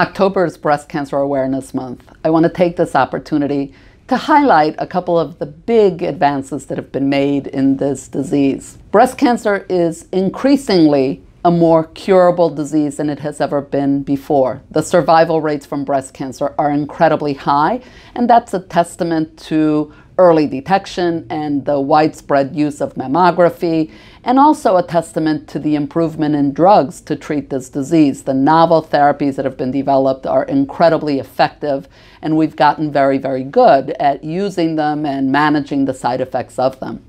October is Breast Cancer Awareness Month. I want to take this opportunity to highlight a couple of the big advances that have been made in this disease. Breast cancer is increasingly a more curable disease than it has ever been before. The survival rates from breast cancer are incredibly high, and that's a testament to early detection and the widespread use of mammography, and also a testament to the improvement in drugs to treat this disease. The novel therapies that have been developed are incredibly effective, and we've gotten very, very good at using them and managing the side effects of them.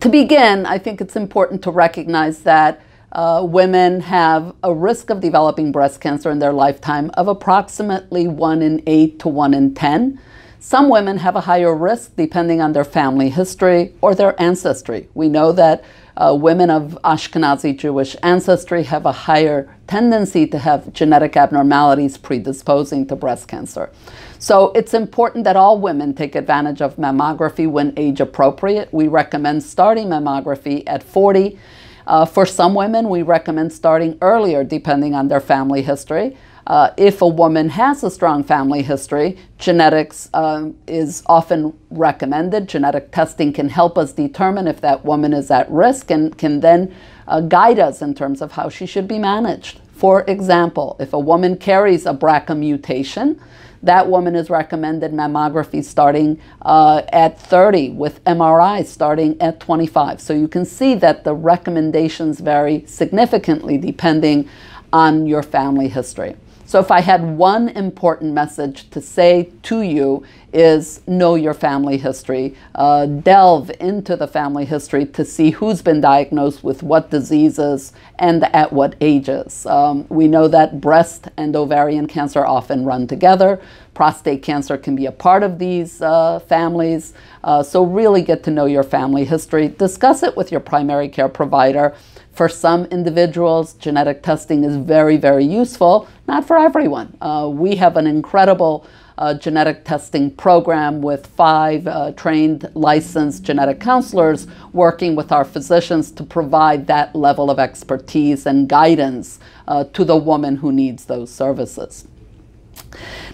To begin, I think it's important to recognize that uh, women have a risk of developing breast cancer in their lifetime of approximately 1 in 8 to 1 in 10. Some women have a higher risk depending on their family history or their ancestry. We know that uh, women of Ashkenazi Jewish ancestry have a higher tendency to have genetic abnormalities predisposing to breast cancer. So it's important that all women take advantage of mammography when age appropriate. We recommend starting mammography at 40. Uh, for some women, we recommend starting earlier depending on their family history. Uh, if a woman has a strong family history, genetics uh, is often recommended. Genetic testing can help us determine if that woman is at risk and can then uh, guide us in terms of how she should be managed. For example, if a woman carries a BRCA mutation, that woman is recommended mammography starting uh, at 30 with MRI starting at 25. So you can see that the recommendations vary significantly depending on your family history. So if I had one important message to say to you is know your family history, uh, delve into the family history to see who's been diagnosed with what diseases and at what ages. Um, we know that breast and ovarian cancer often run together. Prostate cancer can be a part of these uh, families. Uh, so really get to know your family history. Discuss it with your primary care provider for some individuals, genetic testing is very, very useful. Not for everyone. Uh, we have an incredible uh, genetic testing program with five uh, trained licensed genetic counselors working with our physicians to provide that level of expertise and guidance uh, to the woman who needs those services.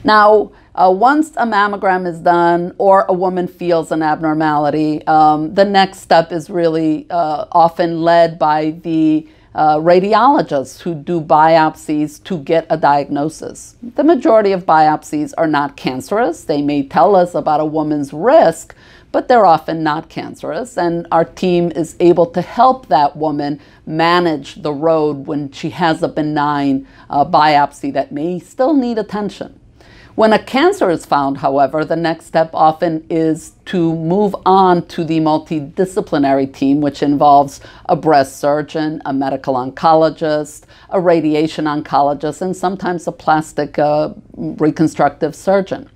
Now, uh, once a mammogram is done or a woman feels an abnormality, um, the next step is really uh, often led by the uh, radiologists who do biopsies to get a diagnosis. The majority of biopsies are not cancerous. They may tell us about a woman's risk, but they're often not cancerous. And our team is able to help that woman manage the road when she has a benign uh, biopsy that may still need attention. When a cancer is found, however, the next step often is to move on to the multidisciplinary team, which involves a breast surgeon, a medical oncologist, a radiation oncologist, and sometimes a plastic uh, reconstructive surgeon.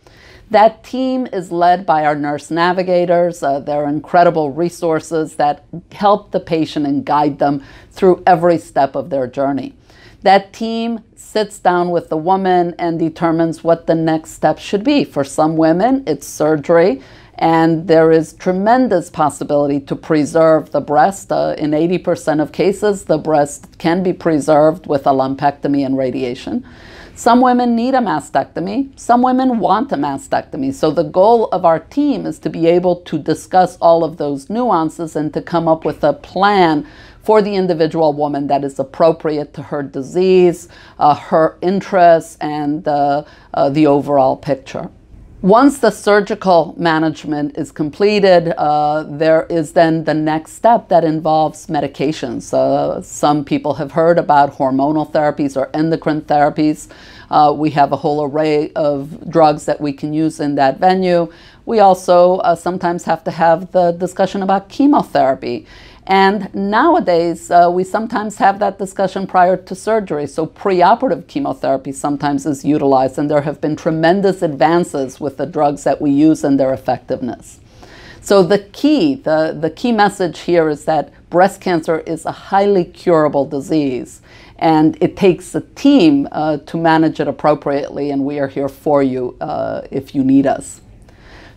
That team is led by our nurse navigators. Uh, they're incredible resources that help the patient and guide them through every step of their journey. That team sits down with the woman and determines what the next step should be. For some women, it's surgery, and there is tremendous possibility to preserve the breast. Uh, in 80% of cases, the breast can be preserved with a lumpectomy and radiation. Some women need a mastectomy. Some women want a mastectomy. So the goal of our team is to be able to discuss all of those nuances and to come up with a plan for the individual woman that is appropriate to her disease, uh, her interests, and uh, uh, the overall picture. Once the surgical management is completed, uh, there is then the next step that involves medications. Uh, some people have heard about hormonal therapies or endocrine therapies. Uh, we have a whole array of drugs that we can use in that venue. We also uh, sometimes have to have the discussion about chemotherapy. And nowadays, uh, we sometimes have that discussion prior to surgery. So, preoperative chemotherapy sometimes is utilized, and there have been tremendous advances with the drugs that we use and their effectiveness. So, the key, the, the key message here is that breast cancer is a highly curable disease, and it takes a team uh, to manage it appropriately, and we are here for you uh, if you need us.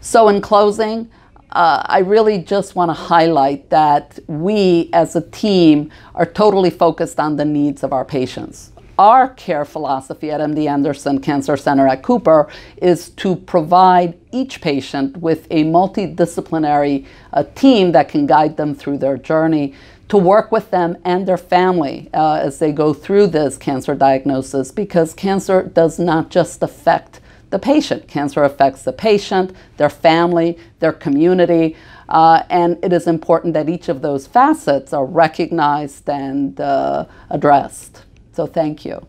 So, in closing, uh, I really just want to highlight that we as a team are totally focused on the needs of our patients. our care philosophy at MD Anderson Cancer Center at Cooper is to provide each patient with a multidisciplinary uh, team that can guide them through their journey, to work with them and their family uh, as they go through this cancer diagnosis, because cancer does not just affect the patient. Cancer affects the patient, their family, their community, uh, and it is important that each of those facets are recognized and uh, addressed. So thank you.